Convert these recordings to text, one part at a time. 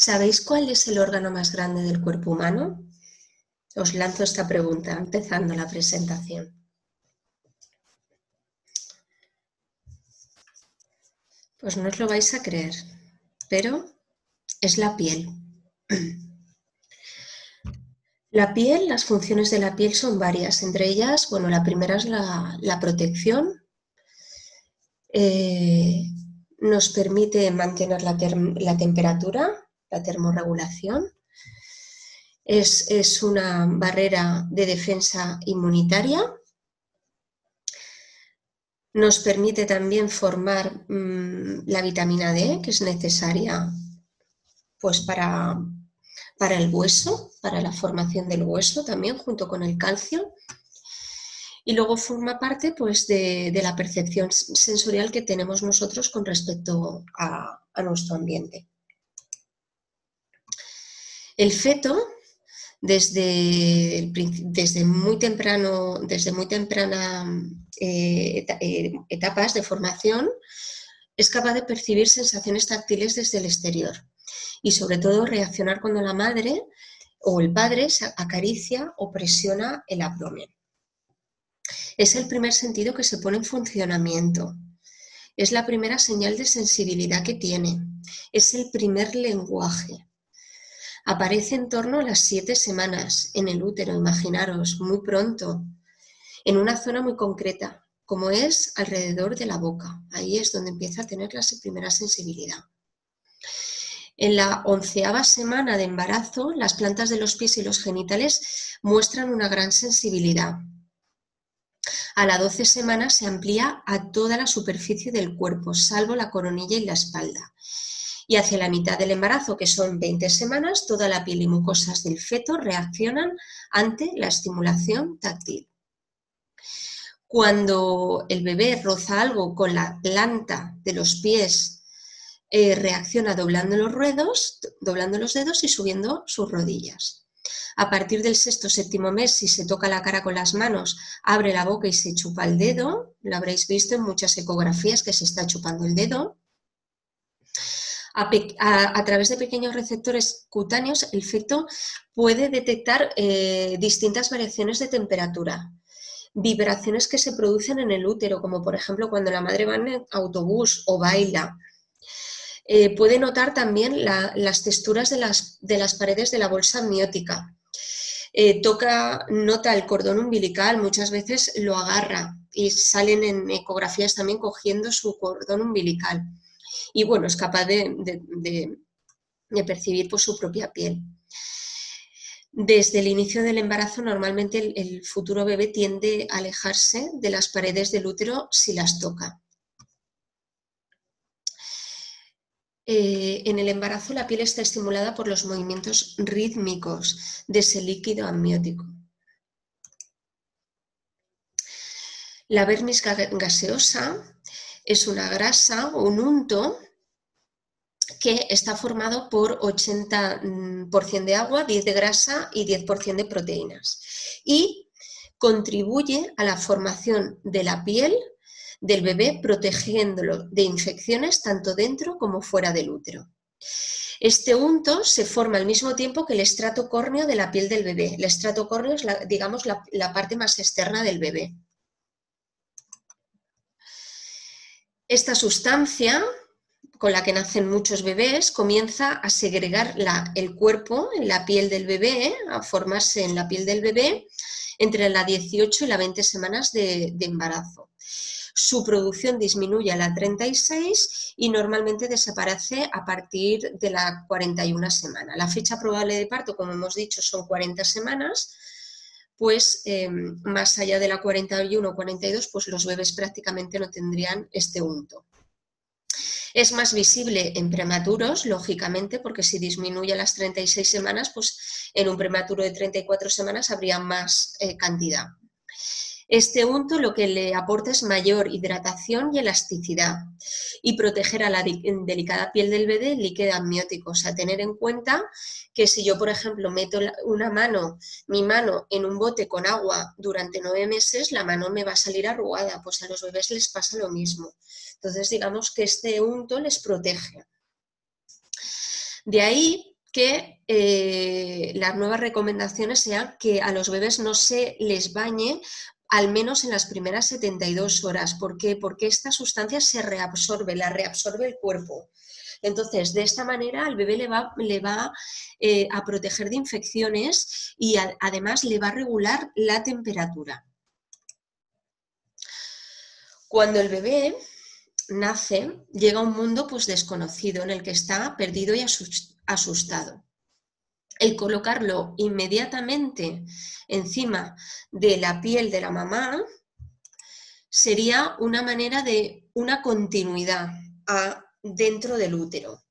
¿Sabéis cuál es el órgano más grande del cuerpo humano? Os lanzo esta pregunta empezando la presentación. Pues no os lo vais a creer, pero es la piel. La piel, las funciones de la piel son varias, entre ellas, bueno, la primera es la, protección, eh, nos permite mantener la, temperatura, la termorregulación, es, una barrera de defensa inmunitaria, nos permite también formar mm, la vitamina D, que es necesaria pues, para, para el hueso, para la formación del hueso también, junto con el calcio. Y luego forma parte pues, de, la percepción sensorial que tenemos nosotros con respecto a, nuestro ambiente. El feto, desde, desde, muy temprano, desde muy temprana eh, eh, etapas de formación, es capaz de percibir sensaciones táctiles desde el exterior y sobre todo reaccionar cuando la madre o el padre acaricia o presiona el abdomen. Es el primer sentido que se pone en funcionamiento. Es la primera señal de sensibilidad que tiene. Es el primer lenguaje. Aparece en torno a las siete semanas en el útero, imaginaros, muy pronto, en una zona muy concreta, como es alrededor de la boca. Ahí es donde empieza a tener la primera sensibilidad. En la onceava semana de embarazo, las plantas de los pies y los genitales muestran una gran sensibilidad. A la doce semanas se amplía a toda la superficie del cuerpo, salvo la coronilla y la espalda. Y hacia la mitad del embarazo, que son 20 semanas, toda la piel y mucosas del feto reaccionan ante la estimulación táctil. Cuando el bebé roza algo con la planta de los pies eh, reacciona doblando los, ruedos, doblando los dedos y subiendo sus rodillas. A partir del sexto séptimo mes, si se toca la cara con las manos, abre la boca y se chupa el dedo. Lo habréis visto en muchas ecografías que se está chupando el dedo. A, través de pequeños receptores cutáneos, el feto puede detectar eh, distintas variaciones de temperatura, vibraciones que se producen en el útero, como por ejemplo cuando la madre va en autobús o baila, eh, puede notar también las texturas de las, paredes de la bolsa amniótica. Eh, toca, nota el cordón umbilical, muchas veces lo agarra y salen en ecografías también cogiendo su cordón umbilical. Y bueno, es capaz de, percibir por su propia piel. Desde el inicio del embarazo, normalmente el futuro bebé tiende a alejarse de las paredes del útero si las toca. Eh, en el embarazo la piel está estimulada por los movimientos rítmicos de ese líquido amniótico. La vermis gaseosa es una grasa o un unto que está formado por 80% de agua, 10% de grasa y 10% de proteínas. Y contribuye a la formación de la piel del bebé protegiéndolo de infecciones tanto dentro como fuera del útero. Este unto se forma al mismo tiempo que el estrato córneo de la piel del bebé. El estrato córneo es, la, digamos, la parte más externa del bebé. Esta sustancia con la que nacen muchos bebés comienza a segregar el cuerpo en la piel del bebé, a formarse en la piel del bebé entre las 18 y las 20 semanas de embarazo su producción disminuye a la 36 y normalmente desaparece a partir de la 41 semana. La fecha probable de parto, como hemos dicho, son 40 semanas, pues em, más allá de la 41 o 42, pues los bebés prácticamente no tendrían este unto. Es más visible en prematuros, lógicamente, porque si disminuye a las 36 semanas, pues en un prematuro de 34 semanas habría más eh, cantidad. Este unto lo que le aporta es mayor hidratación y elasticidad y proteger a la delicada piel del bebé líquido amniótico. O sea, tener en cuenta que si yo, por ejemplo, meto una mano, mi mano en un bote con agua durante nueve meses, la mano me va a salir arrugada. Pues a los bebés les pasa lo mismo. Entonces, digamos que este unto les protege. De ahí que eh, las nuevas recomendaciones sean que a los bebés no se les bañe al menos en las primeras 72 horas. ¿Por qué? Porque esta sustancia se reabsorbe, la reabsorbe el cuerpo. Entonces, de esta manera al bebé le va, le va eh, a proteger de infecciones y además le va a regular la temperatura. Cuando el bebé nace, llega a un mundo pues, desconocido en el que está perdido y asustado. El colocarlo inmediatamente encima de la piel de la mamá sería una manera de una continuidad dentro del útero.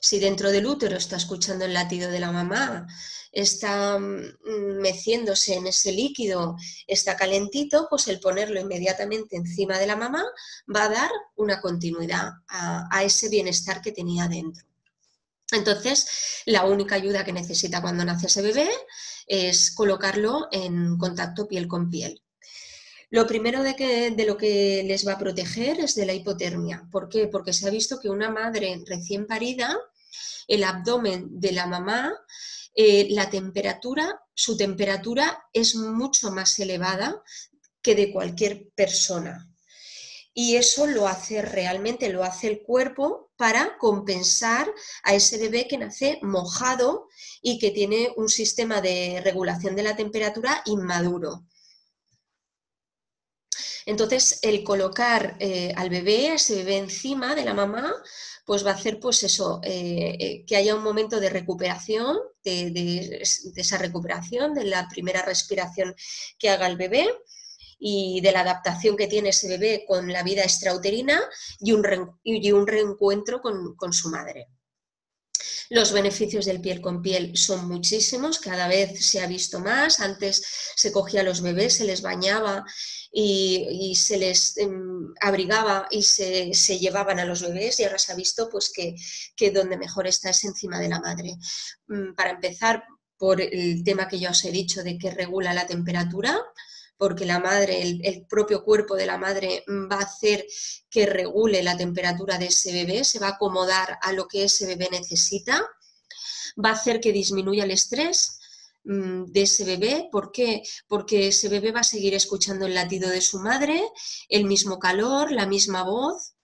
Si dentro del útero está escuchando el latido de la mamá, está mm, meciéndose en ese líquido, está calentito, pues el ponerlo inmediatamente encima de la mamá va a dar una continuidad a, ese bienestar que tenía dentro. Entonces, la única ayuda que necesita cuando nace ese bebé es colocarlo en contacto piel con piel. Lo primero de, que, de, lo que les va a proteger es de la hipotermia. ¿Por qué? Porque se ha visto que una madre recién parida, el abdomen de la mamá eh, la temperatura, su temperatura es mucho más elevada que de cualquier persona. Y eso lo hace realmente, lo hace el cuerpo para compensar a ese bebé que nace mojado y que tiene un sistema de regulación de la temperatura inmaduro. Entonces, el colocar eh, al bebé, a ese bebé encima de la mamá, pues va a hacer pues eso, eh, eh, que haya un momento de recuperación, de, esa recuperación, de la primera respiración que haga el bebé y de la adaptación que tiene ese bebé con la vida extrauterina y un, y un reencuentro con, con su madre. Los beneficios del piel con piel son muchísimos, cada vez se ha visto más. Antes se cogía a los bebés, se les bañaba y, se les em, abrigaba y se, llevaban a los bebés y ahora se ha visto pues, que, que donde mejor está es encima de la madre. Mm, para empezar, por el tema que ya os he dicho de que regula la temperatura, porque la madre, el, propio cuerpo de la madre va a hacer que regule la temperatura de ese bebé, se va a acomodar a lo que ese bebé necesita, va a hacer que disminuya el estrés, Mm, de ese bebé. ¿Por qué? Porque ese bebé va a seguir escuchando el latido de su madre, el mismo calor, la misma voz.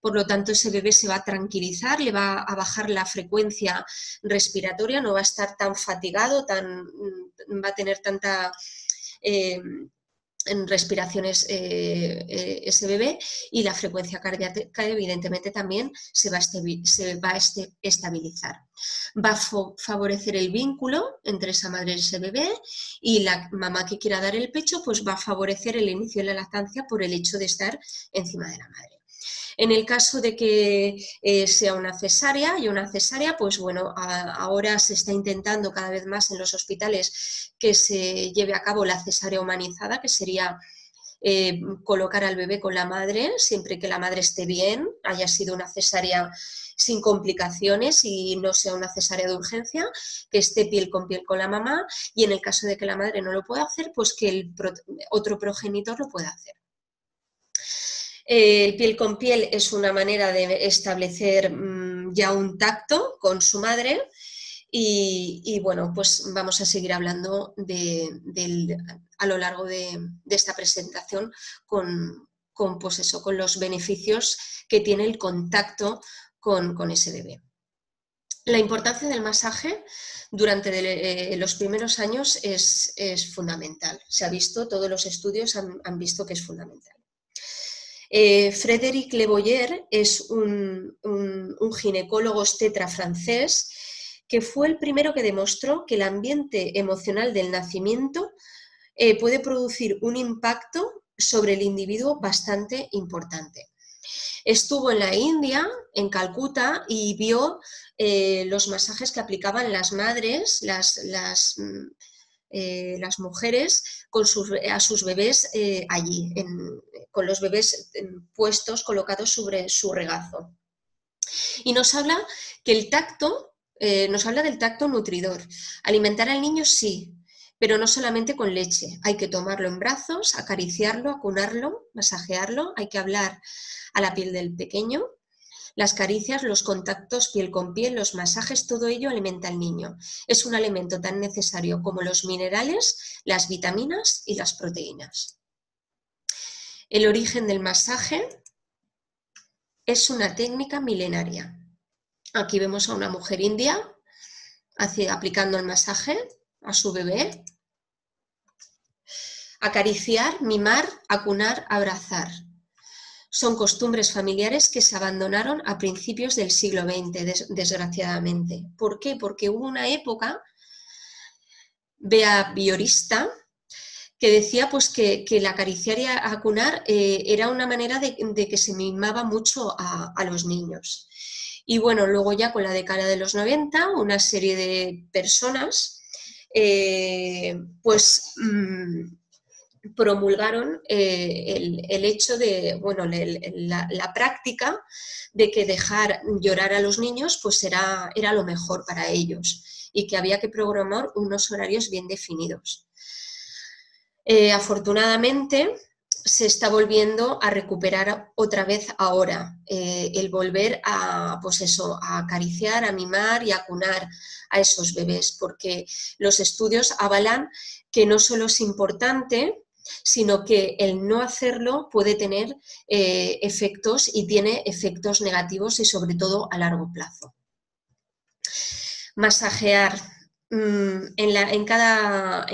Por lo tanto, ese bebé se va a tranquilizar, le va a bajar la frecuencia respiratoria, no va a estar tan fatigado, tan, mm, va a tener tanta eh, en respiraciones eh, eh, ese bebé y la frecuencia cardíaca evidentemente también se va, a, se va a estabilizar. Va a favorecer el vínculo entre esa madre y ese bebé y la mamá que quiera dar el pecho pues va a favorecer el inicio de la lactancia por el hecho de estar encima de la madre. En el caso de que eh, sea una cesárea y una cesárea, pues bueno, ahora se está intentando cada vez más en los hospitales que se lleve a cabo la cesárea humanizada, que sería eh, colocar al bebé con la madre, siempre que la madre esté bien, haya sido una cesárea sin complicaciones y no sea una cesárea de urgencia, que esté piel con piel con la mamá y en el caso de que la madre no lo pueda hacer, pues que el otro progenitor lo pueda hacer. Eh, piel con piel es una manera de establecer mm, ya un tacto con su madre y, bueno, pues vamos a seguir hablando a lo largo de, esta presentación con, pues eso, con los beneficios que tiene el contacto con, ese bebé. La importancia del masaje durante eh, los primeros años es, fundamental. Se ha visto, todos los estudios han visto que es fundamental. Eh, Frédéric Le Boyer es un, ginecólogo obstetra francés que fue el primero que demostró que el ambiente emocional del nacimiento eh, puede producir un impacto sobre el individuo bastante importante. Estuvo en la India, en Calcuta, y vio eh, los masajes que aplicaban las madres, las, las mm, eh, las mujeres con a sus bebés eh, allí, con los bebés puestos, colocados sobre su regazo. Y nos habla que el tacto, eh, nos habla del tacto nutridor. Alimentar al niño sí, pero no solamente con leche. Hay que tomarlo en brazos, acariciarlo, acunarlo, masajearlo, hay que hablar a la piel del pequeño. Las caricias, los contactos piel con piel, los masajes, todo ello alimenta al niño. Es un alimento tan necesario como los minerales, las vitaminas y las proteínas. El origen del masaje es una técnica milenaria. Aquí vemos a una mujer india aplicando el masaje a su bebé. Acariciar, mimar, acunar, abrazar son costumbres familiares que se abandonaron a principios del siglo XX, desgraciadamente. ¿Por qué? Porque hubo una época, Bea Biorista, que decía pues, que, la acariciar y acunar eh, era una manera de, que se mimaba mucho a, los niños. Y bueno, luego ya con la década de los 90, una serie de personas eh, pues mm, promulgaron eh, el, hecho de, bueno, la, práctica de que dejar llorar a los niños pues era, era lo mejor para ellos y que había que programar unos horarios bien definidos. Eh, afortunadamente se está volviendo a recuperar otra vez ahora, eh, el volver a, pues eso, a acariciar, a mimar y a cunar a esos bebés, porque los estudios avalan que no solo es importante sino que el no hacerlo puede tener eh, efectos y tiene efectos negativos y sobre todo a largo plazo. Masajear. Mm, en, cada,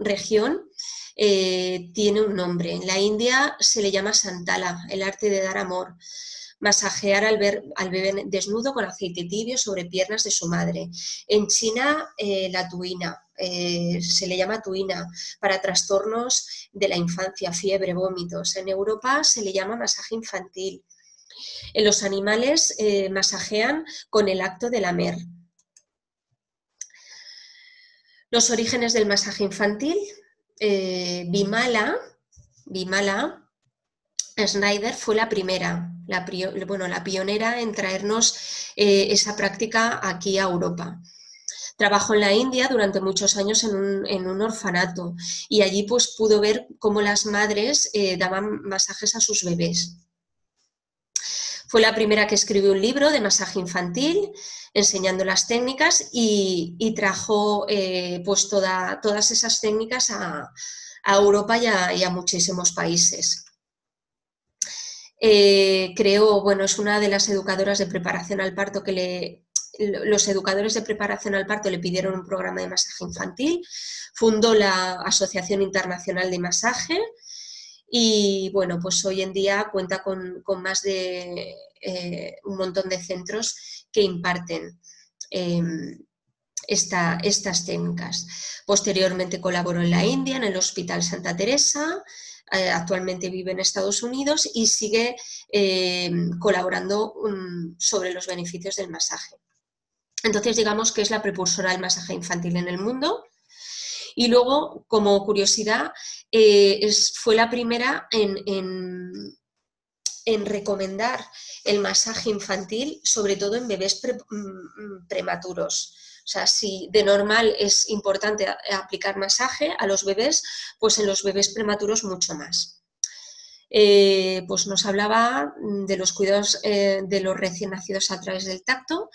región eh, tiene un nombre. En la India se le llama santala, el arte de dar amor masajear al, bebé desnudo con aceite tibio sobre piernas de su madre. En China, eh, la tuina, eh, se le llama tuina para trastornos de la infancia, fiebre, vómitos. En Europa se le llama masaje infantil. En los animales eh, masajean con el acto de lamer. Los orígenes del masaje infantil. Bimala, Bimala Schneider fue la primera, la, bueno, la pionera en traernos eh, esa práctica aquí a Europa. Trabajó en la India durante muchos años en un, orfanato y allí pues pudo ver cómo las madres eh, daban masajes a sus bebés. Fue la primera que escribió un libro de masaje infantil enseñando las técnicas y, trajo eh, pues todas esas técnicas a, Europa y a muchísimos países. Eh, creó, bueno, es una de las educadoras de preparación al parto que le, los educadores de preparación al parto le pidieron un programa de masaje infantil, fundó la Asociación Internacional de Masaje y bueno, pues hoy en día cuenta con, más de eh, un montón de centros que imparten em, estas técnicas. Posteriormente colaboró en la India, en el Hospital Santa Teresa, eh, actualmente vive en Estados Unidos y sigue eh, colaborando mm, sobre los beneficios del masaje. Entonces, digamos que es la precursora del masaje infantil en el mundo. Y luego, como curiosidad, eh, fue la primera en, en, recomendar el masaje infantil, sobre todo en bebés mm, mm, prematuros. O sea, si de normal es importante aplicar masaje a los bebés, pues en los bebés prematuros mucho más. Eh, pues nos hablaba de los cuidados eh, de los recién nacidos a través del tacto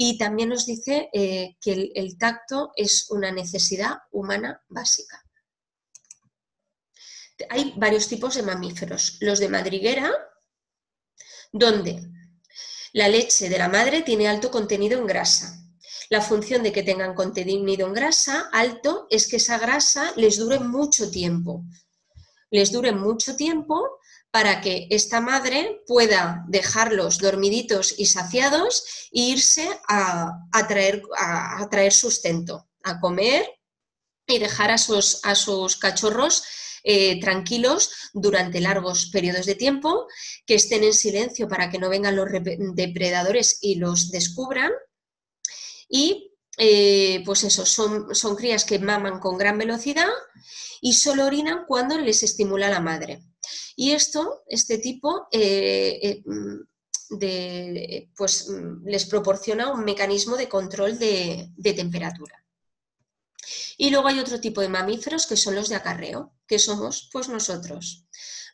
y también nos dice eh, que el, tacto es una necesidad humana básica. Hay varios tipos de mamíferos. Los de madriguera, donde la leche de la madre tiene alto contenido en grasa. La función de que tengan contenido en grasa alto es que esa grasa les dure mucho tiempo. Les dure mucho tiempo para que esta madre pueda dejarlos dormiditos y saciados e irse a, traer, a, traer, sustento, a comer y dejar a sus, sus cachorros eh, tranquilos durante largos periodos de tiempo, que estén en silencio para que no vengan los depredadores y los descubran y eh, pues eso, son, son crías que maman con gran velocidad y solo orinan cuando les estimula la madre. Y esto, este tipo, eh, eh, de, pues, les proporciona un mecanismo de control de, de, temperatura. Y luego hay otro tipo de mamíferos que son los de acarreo, que somos pues nosotros.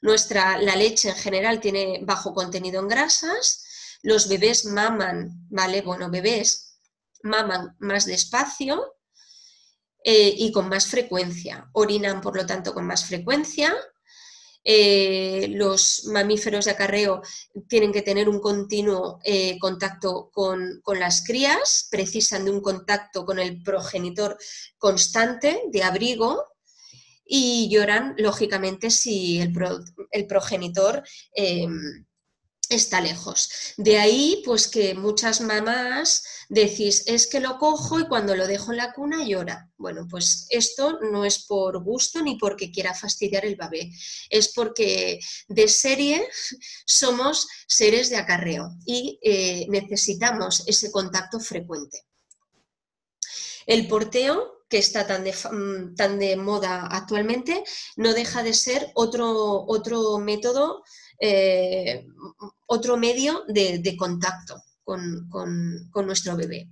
Nuestra, la leche en general tiene bajo contenido en grasas, Los bebés maman, ¿vale? Bueno, bebés maman más despacio eh, y con más frecuencia. Orinan, por lo tanto, con más frecuencia. Eh, los mamíferos de acarreo tienen que tener un continuo eh, contacto con, las crías, precisan de un contacto con el progenitor constante, de abrigo, y lloran, lógicamente, si el, progenitor está lejos. De ahí, pues que muchas mamás decís, es que lo cojo y cuando lo dejo en la cuna llora. Bueno, pues esto no es por gusto ni porque quiera fastidiar el bebé, es porque de serie somos seres de acarreo y eh, necesitamos ese contacto frecuente. El porteo que está tan de, mm, tan de moda actualmente, no deja de ser otro, otro método eh, otro medio de, contacto con, nuestro bebé.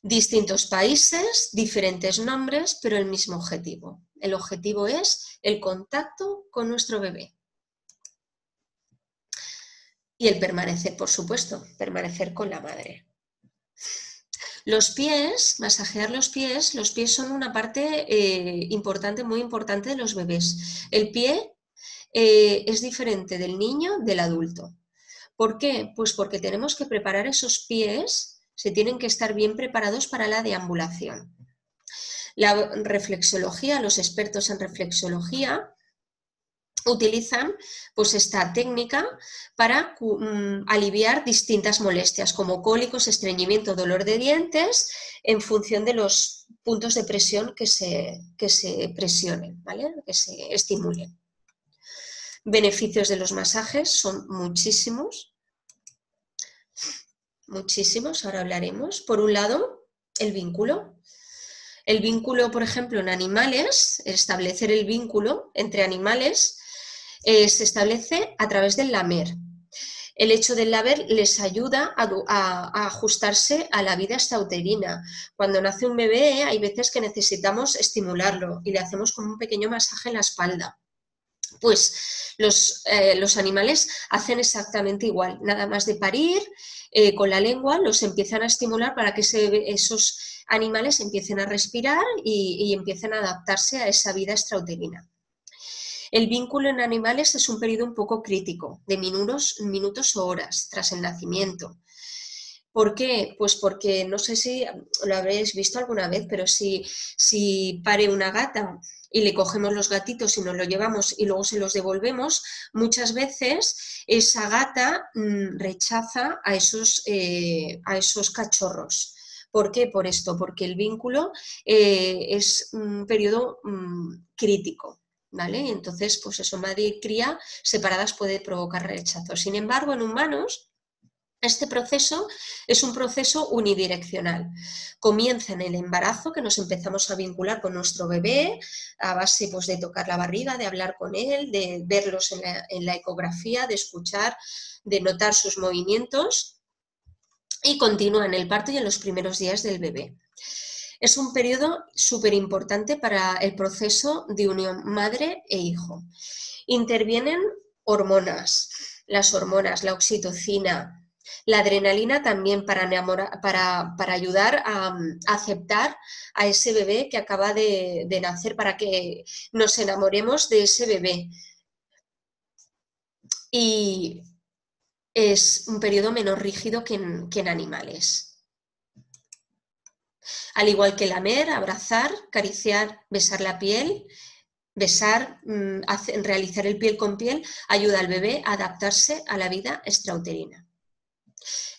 Distintos países, diferentes nombres, pero el mismo objetivo. El objetivo es el contacto con nuestro bebé. Y el permanecer, por supuesto, permanecer con la madre. Los pies, masajear los pies, los pies son una parte eh, importante, muy importante de los bebés. El pie eh, es diferente del niño del adulto. ¿Por qué? Pues porque tenemos que preparar esos pies, se tienen que estar bien preparados para la deambulación. La reflexología, los expertos en reflexología, utilizan pues esta técnica para mm, aliviar distintas molestias como cólicos, estreñimiento, dolor de dientes en función de los puntos de presión que se, que se presionen, ¿vale? que se estimulen. Beneficios de los masajes son muchísimos, muchísimos, ahora hablaremos. Por un lado, el vínculo. El vínculo, por ejemplo, en animales, establecer el vínculo entre animales eh, se establece a través del lamer. El hecho del lamer les ayuda a, a, ajustarse a la vida extrauterina. Cuando nace un bebé, hay veces que necesitamos estimularlo y le hacemos como un pequeño masaje en la espalda. Pues eh, los, animales hacen exactamente igual, nada más de parir, eh, con la lengua los empiezan a estimular para que esos animales empiecen a respirar y, empiecen a adaptarse a esa vida extrauterina. El vínculo en animales es un periodo un poco crítico, de minutos, minutos o horas tras el nacimiento. ¿Por qué? Pues porque no sé si lo habréis visto alguna vez, pero si, si pare una gata y le cogemos los gatitos y nos lo llevamos y luego se los devolvemos, muchas veces esa gata mm, rechaza a esos, eh, a esos cachorros. ¿Por qué? Por esto, porque el vínculo eh, es un periodo mm, crítico. ¿Vale? Entonces, pues eso, madre y cría separadas puede provocar rechazo. Sin embargo, en humanos, este proceso es un proceso unidireccional. Comienza en el embarazo, que nos empezamos a vincular con nuestro bebé a base pues, de tocar la barriga, de hablar con él, de verlos en la, en la ecografía, de escuchar, de notar sus movimientos y continúa en el parto y en los primeros días del bebé. Es un periodo súper importante para el proceso de unión madre e hijo. Intervienen hormonas, las hormonas, la oxitocina, la adrenalina también para, para, ayudar a, aceptar a ese bebé que acaba de, nacer, para que nos enamoremos de ese bebé. Y es un periodo menos rígido que en, animales. Al igual que lamer, abrazar, acariciar, besar la piel, besar, mm, realizar el piel con piel, ayuda al bebé a adaptarse a la vida extrauterina.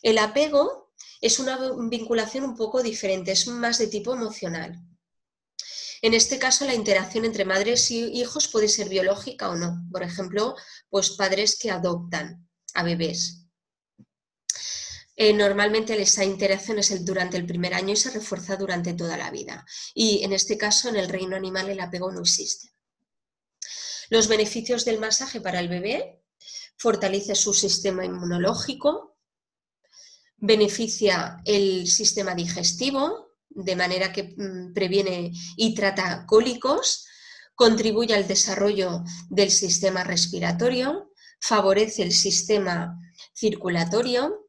El apego es una vinculación un poco diferente, es más de tipo emocional. En este caso, la interacción entre madres y hijos puede ser biológica o no. Por ejemplo, pues padres que adoptan a bebés. Eh, normalmente esa interacción es durante el primer año y se refuerza durante toda la vida. Y en este caso, en el reino animal, el apego no existe. Los beneficios del masaje para el bebé fortalece su sistema inmunológico, beneficia el sistema digestivo, de manera que mm, previene y trata cólicos, contribuye al desarrollo del sistema respiratorio, favorece el sistema circulatorio,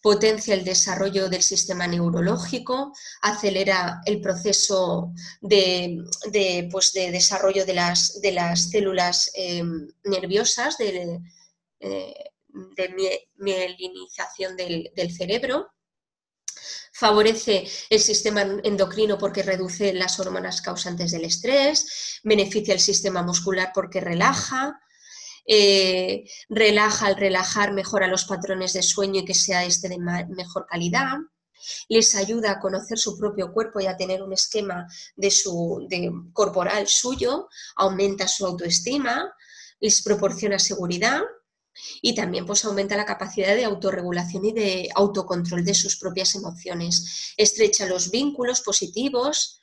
potencia el desarrollo del sistema neurológico, acelera el proceso de, pues, desarrollo de las, de las células em, nerviosas, de, eh, mielinización del, cerebro, favorece el sistema endocrino porque reduce las hormonas causantes del estrés, beneficia el sistema muscular porque relaja, eh, relaja al relajar, mejora los patrones de sueño y que sea este de mejor calidad, les ayuda a conocer su propio cuerpo y a tener un esquema de su, de, corporal suyo, aumenta su autoestima, les proporciona seguridad y también pues, aumenta la capacidad de autorregulación y de autocontrol de sus propias emociones, estrecha los vínculos positivos,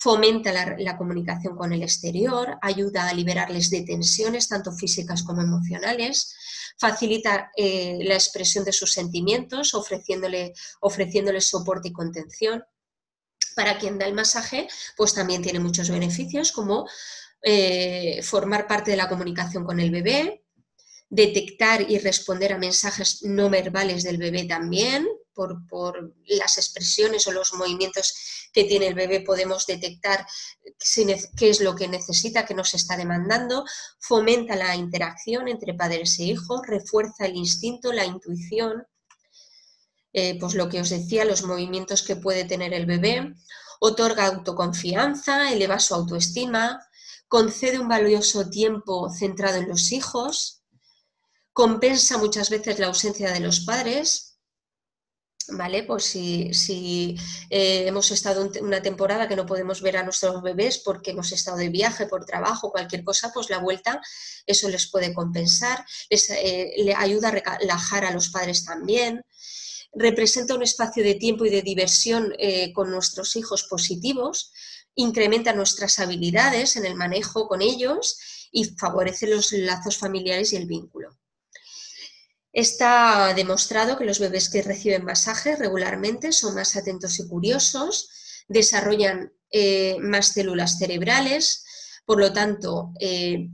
fomenta la, comunicación con el exterior, ayuda a liberarles de tensiones, tanto físicas como emocionales, facilita eh, la expresión de sus sentimientos, ofreciéndole, ofreciéndole soporte y contención. Para quien da el masaje, pues también tiene muchos beneficios, como eh, formar parte de la comunicación con el bebé, detectar y responder a mensajes no verbales del bebé también, por, las expresiones o los movimientos que tiene el bebé podemos detectar qué es lo que necesita, qué nos está demandando, fomenta la interacción entre padres e hijos, refuerza el instinto, la intuición, eh, pues lo que os decía, los movimientos que puede tener el bebé, otorga autoconfianza, eleva su autoestima, concede un valioso tiempo centrado en los hijos, compensa muchas veces la ausencia de los padres, ¿vale? Pues si, eh, hemos estado una temporada que no podemos ver a nuestros bebés porque hemos estado de viaje, por trabajo, cualquier cosa, pues la vuelta, eso les puede compensar, les eh, le ayuda a relajar a los padres también, representa un espacio de tiempo y de diversión eh, con nuestros hijos positivos, incrementa nuestras habilidades en el manejo con ellos y favorece los lazos familiares y el vínculo. Está demostrado que los bebés que reciben masajes regularmente son más atentos y curiosos, desarrollan eh, más células cerebrales, por lo tanto, eh,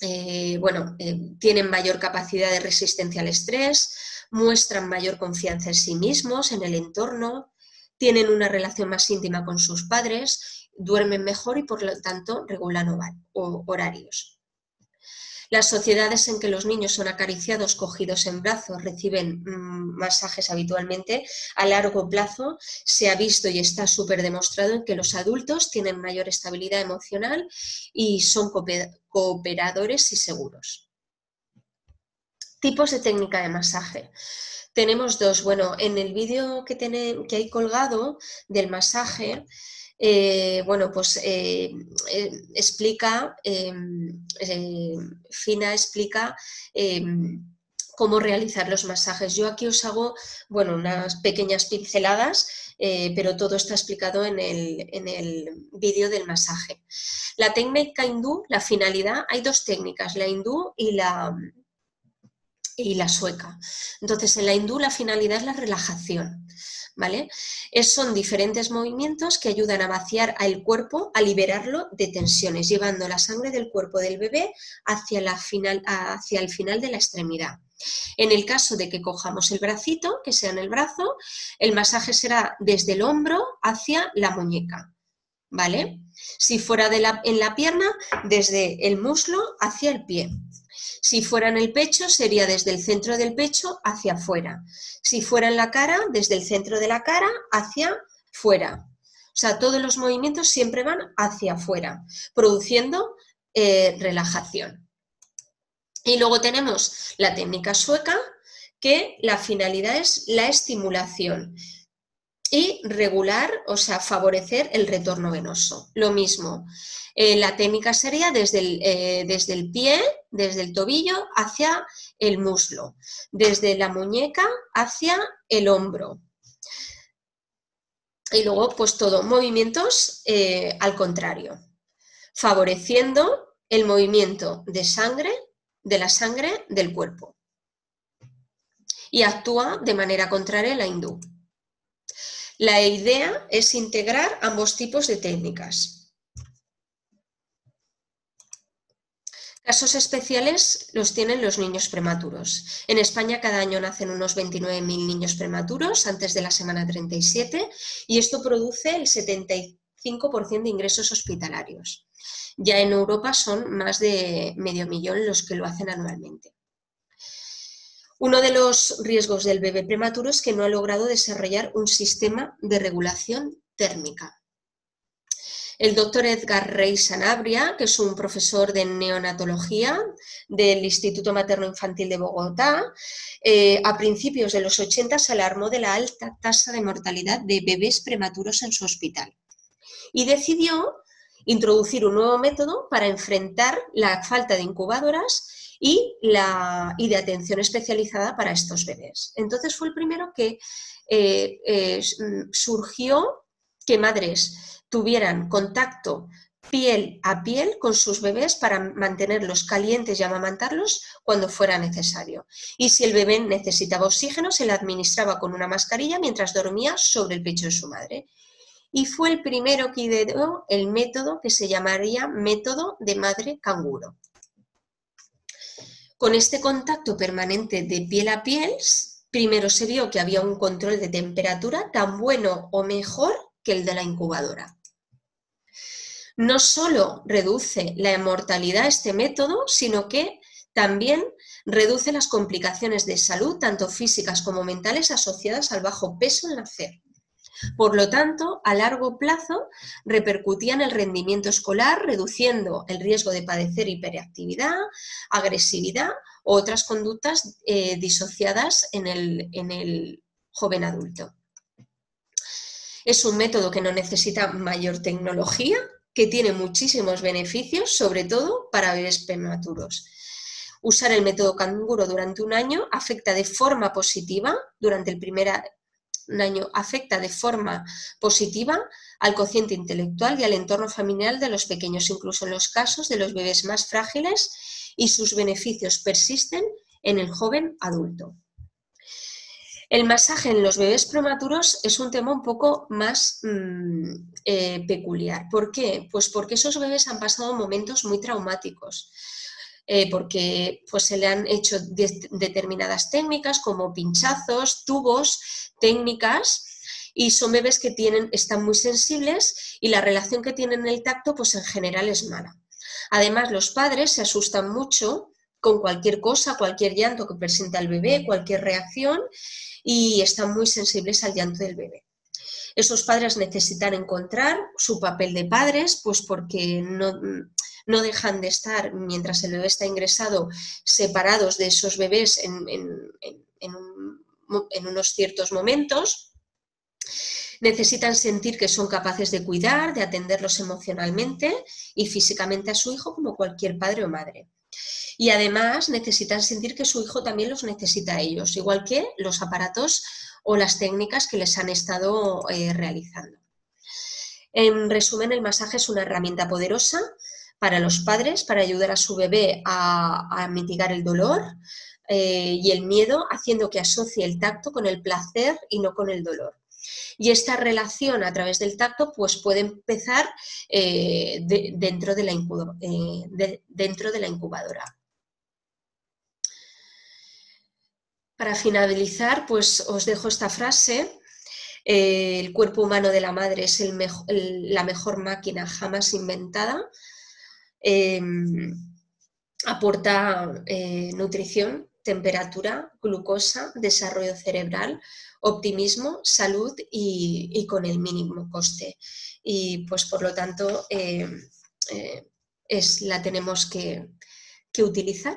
eh, bueno, tienen mayor capacidad de resistencia al estrés, muestran mayor confianza en sí mismos, en el entorno, tienen una relación más íntima con sus padres, duermen mejor y por lo tanto regulan horarios. Las sociedades en que los niños son acariciados, cogidos en brazos, reciben mm, masajes habitualmente, a largo plazo se ha visto y está súper demostrado que los adultos tienen mayor estabilidad emocional y son cooperadores y seguros. Tipos de técnica de masaje. Tenemos dos. Bueno, en el vídeo que, que hay colgado del masaje, eh, bueno, pues eh, eh, explica, Fina explica em, cómo realizar los masajes. Yo aquí os hago, bueno, unas pequeñas pinceladas, pero todo está explicado en el, en el vídeo del masaje. La técnica hindú, la finalidad, hay dos técnicas, la hindú y la, y la sueca. Entonces, en la hindú la finalidad es la relajación. ¿vale? son diferentes movimientos que ayudan a vaciar al cuerpo, a liberarlo de tensiones, llevando la sangre del cuerpo del bebé hacia, la final, hacia el final de la extremidad. En el caso de que cojamos el bracito, que sea en el brazo, el masaje será desde el hombro hacia la muñeca, ¿vale? Si fuera en la pierna, desde el muslo hacia el pie. Si fuera en el pecho, sería desde el centro del pecho hacia afuera. Si fuera en la cara, desde el centro de la cara hacia fuera. O sea, todos los movimientos siempre van hacia afuera, produciendo eh, relajación. Y luego tenemos la técnica sueca, que la finalidad es la estimulación y regular, o sea, favorecer el retorno venoso. Lo mismo, eh, la técnica sería desde el, eh, desde el pie, desde el tobillo hacia el muslo, desde la muñeca hacia el hombro. Y luego, pues todo, movimientos eh, al contrario, favoreciendo el movimiento de sangre, de la sangre del cuerpo. Y actúa de manera contraria la hindú. La idea es integrar ambos tipos de técnicas. Casos especiales los tienen los niños prematuros. En España cada año nacen unos 29.000 niños prematuros antes de la semana 37 y esto produce el 75% de ingresos hospitalarios. Ya en Europa son más de medio millón los que lo hacen anualmente. Uno de los riesgos del bebé prematuro es que no ha logrado desarrollar un sistema de regulación térmica. El doctor Edgar Rey Sanabria, que es un profesor de neonatología del Instituto Materno Infantil de Bogotá, eh, a principios de los 80 se alarmó de la alta tasa de mortalidad de bebés prematuros en su hospital y decidió introducir un nuevo método para enfrentar la falta de incubadoras y, de atención especializada para estos bebés. Entonces fue el primero que eh, eh, surgió que madres tuvieran contacto piel a piel con sus bebés para mantenerlos calientes y amamantarlos cuando fuera necesario. Y si el bebé necesitaba oxígeno, se le administraba con una mascarilla mientras dormía sobre el pecho de su madre. Y fue el primero que ideó el método que se llamaría método de madre canguro. Con este contacto permanente de piel a piel, primero se vio que había un control de temperatura tan bueno o mejor que el de la incubadora. No solo reduce la mortalidad este método, sino que también reduce las complicaciones de salud, tanto físicas como mentales, asociadas al bajo peso al nacer. Por lo tanto, a largo plazo repercutía en el rendimiento escolar, reduciendo el riesgo de padecer hiperactividad, agresividad u otras conductas eh, disociadas en el joven adulto. Es un método que no necesita mayor tecnología, que tiene muchísimos beneficios, sobre todo para bebés prematuros. Usar el método canguro durante un año afecta de forma positiva durante el primer año afecta de forma positiva al cociente intelectual y al entorno familiar de los pequeños, incluso en los casos de los bebés más frágiles, y sus beneficios persisten en el joven adulto. El masaje en los bebés prematuros es un tema un poco más mm, eh, peculiar. ¿Por qué? Pues porque esos bebés han pasado momentos muy traumáticos. Eh, porque pues, se le han hecho determinadas técnicas como pinchazos, tubos, técnicas, y son bebés que tienen, están muy sensibles y la relación que tienen en el tacto pues en general es mala. Además, los padres se asustan mucho con cualquier cosa, cualquier llanto que presenta el bebé, cualquier reacción, y están muy sensibles al llanto del bebé. Esos padres necesitan encontrar su papel de padres, pues porque no, no dejan de estar, mientras el bebé está ingresado, separados de esos bebés en, unos ciertos momentos. Necesitan sentir que son capaces de cuidar, de atenderlos emocionalmente y físicamente a su hijo como cualquier padre o madre. Y además necesitan sentir que su hijo también los necesita a ellos, igual que los aparatos o las técnicas que les han estado eh, realizando. En resumen, el masaje es una herramienta poderosa para los padres, para ayudar a su bebé a, mitigar el dolor eh, y el miedo, haciendo que asocie el tacto con el placer y no con el dolor. Y esta relación a través del tacto pues, puede empezar eh, dentro, de la eh, dentro de la incubadora. Para finalizar, pues os dejo esta frase el cuerpo humano de la madre es la mejor máquina jamás inventada. Em, aporta eh, nutrición, temperatura, glucosa, desarrollo cerebral, optimismo, salud y, con el mínimo coste. Y pues por lo tanto em, eh, es, la tenemos que utilizar.